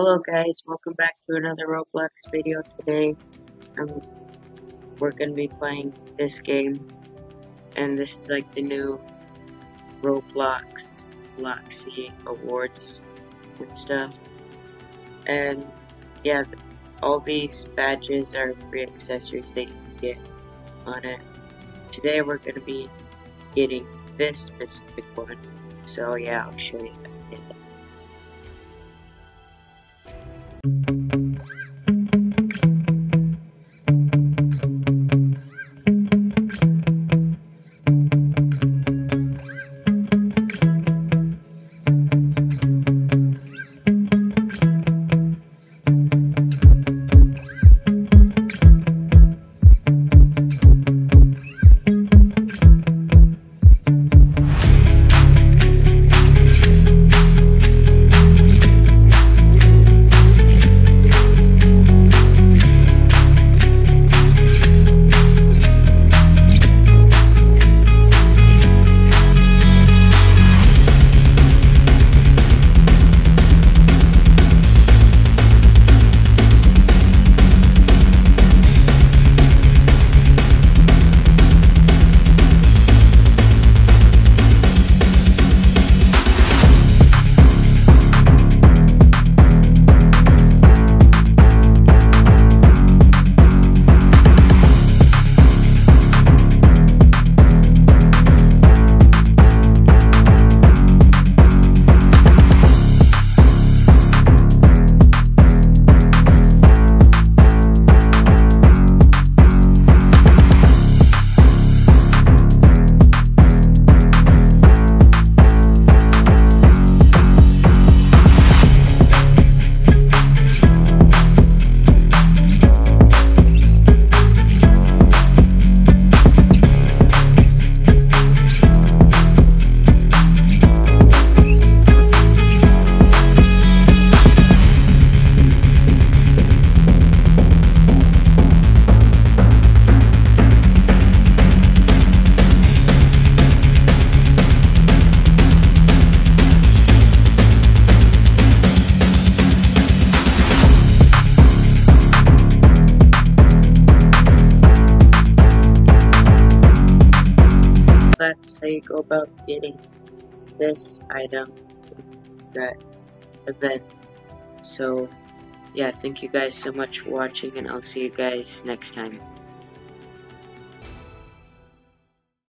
Hello guys, welcome back to another Roblox video today. Um, we're gonna be playing this game, and this is like the new Roblox Bloxy Awards and stuff. And yeah, all these badges are free accessories that you can get on it. Today we're gonna be getting this specific one. So yeah, I'll show you. That's how you go about getting this item that event. So yeah thank you guys so much for watching and i'll see you guys next time